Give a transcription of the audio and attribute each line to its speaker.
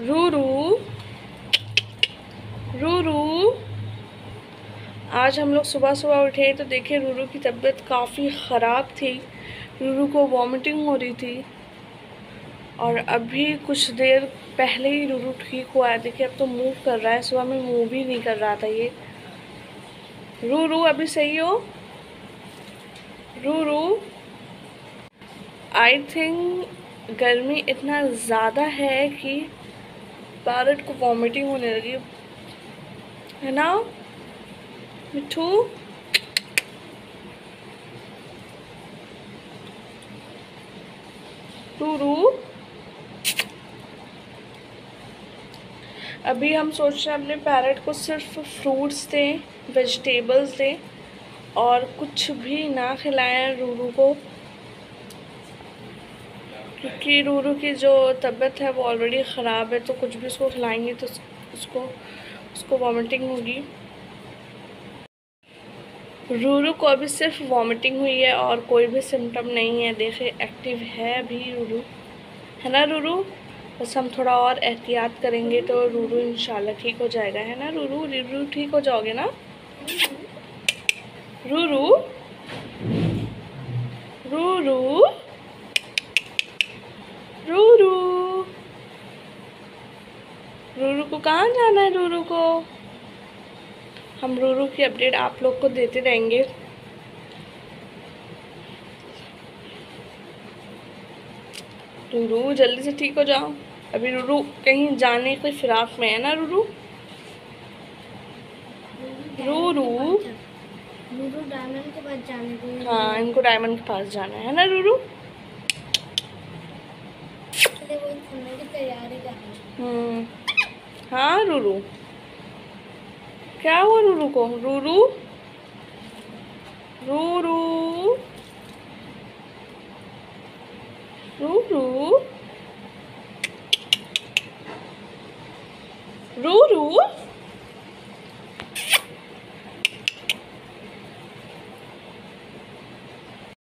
Speaker 1: रूरू रूरू आज हम लोग सुबह सुबह उठे तो देखे रूरू की तबीयत काफ़ी ख़राब थी। रूरू को वॉमिटिंग हो रही थी। और अभी कुछ देर पहले ही रूरू ठीक हुआ है। देखिए, अब तो मूव कर रहा है। सुबह में मूव भी नहीं कर रहा था ये। रूरू अभी सही हो? रूरू आई थिंक गर्मी इतना ज़्यादा है कि पैरट को वॉमिटिंग होने लगी। है ना? मिठू? रूरू अभी हम सोच रहे हैं अपने पैरट को सिर्फ़ फ्रूट्स दें वेजिटेबल्स दें और कुछ भी ना खिलाएँ रूरू को। क्योंकि रूरू की जो तबीयत है वो ऑलरेडी ख़राब है तो कुछ भी उसको खिलाएँगे तो उसको उसको वॉमिटिंग होगी। रूरू को अभी सिर्फ़ वॉमिटिंग हुई है और कोई भी सिम्टम नहीं है। देखे एक्टिव है अभी रूरू। है ना रूरू? बस हम थोड़ा और एहतियात करेंगे तो रूरू इंशाल्लाह ठीक हो जाएगा। है ना रूरू? रूरू ठीक हो जाओगे ना? रूरू? रूरू? रूरू को कहाँ जाना है रूरू को? हम रूरू की अपडेट आप लोग को देते रहेंगे। रूरू जल्दी से ठीक हो जाओ। अभी रूरू कहीं जाने के फिराक में है ना रूरू? रूरू?
Speaker 2: रूरू डायमंड के पास जाने
Speaker 1: हाँ इनको डायमंड के पास जाना है ना रूरू?
Speaker 2: तैयारी
Speaker 1: हाँ रूरू। क्या हुआ रूरू को? रूरू? रूरू? रूरू? रूरू?